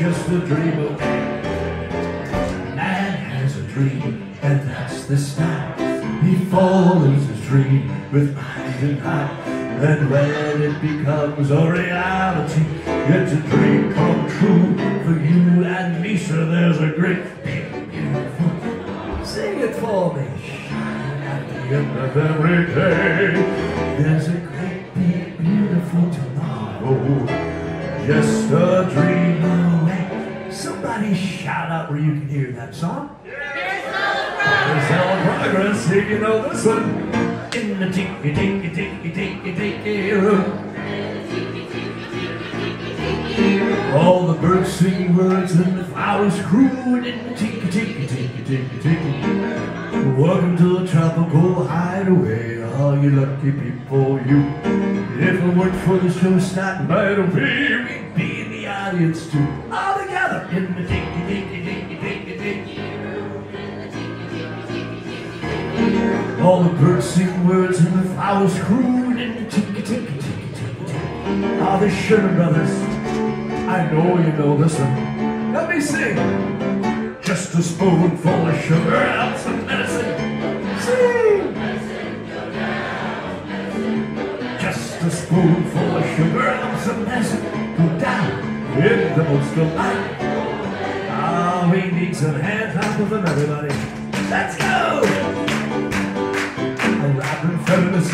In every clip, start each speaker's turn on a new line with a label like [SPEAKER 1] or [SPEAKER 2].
[SPEAKER 1] just a dream of Man has a dream, and that's the start. He follows his dream with mind and heart. And when it becomes a reality, it's a dream come true for you and me. So there's a great big beautiful. Sing it for me. Shine at the end of every day. Somebody shout out where you can hear that song. There's all progress, if you know this one. In the tiki tiki tiki tiki tiki room. All the birds sing words and the flowers croon in the tiki tiki tiki tiki tiki. Welcome to the tropical hideaway, all you lucky people, you. If it weren't for the show starting right over here, we'd be in the audience too. All the birds sing words and the flowers croon in the tiki tiki tiki tiki. Ah, the Sherman Brothers. I know you know this one. Let me sing. Just a spoonful of sugar and some medicine. Sing. Just a spoonful of sugar and some medicine. Go down in the most of light. Ah, we need some hand clap them, everybody. Let's go! A rapid feminist,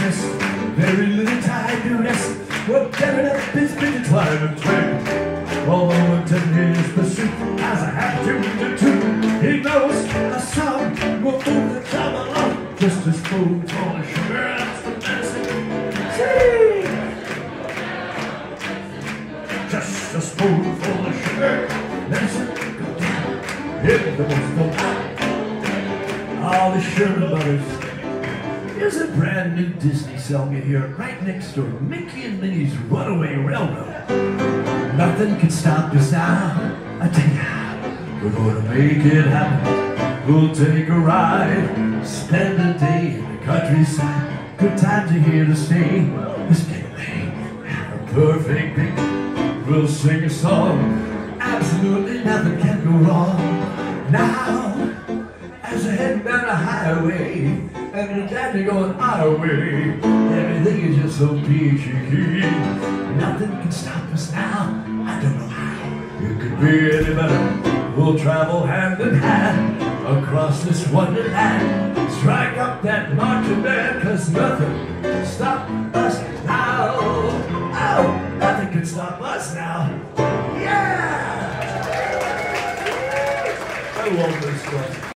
[SPEAKER 1] very little time to rest. We're getting up this big climb and twin. Although the his pursuit as I have to do too. He knows a song will move the time along. Just a spoonful of sugar All the Sherman Brothers. Here's a brand new Disney song you hear right next door. Mickey and Minnie's Runaway Railroad. Nothing can stop us now. I tell how. We're gonna make it happen. We'll take a ride. Spend a day in the countryside. Good times are here to stay. Let's get away. A perfect picnic. We'll sing a song. Absolutely nothing can go wrong. Now, as we're heading down the highway, and glad to going our way, everything is just so peachy keen. Nothing can stop us now. I don't know how. It could be any better. We'll travel hand in hand across this wonderland. Strike up that marching band, cause nothing can stop us now. Oh, nothing can stop us now. Yeah! Love this stuff.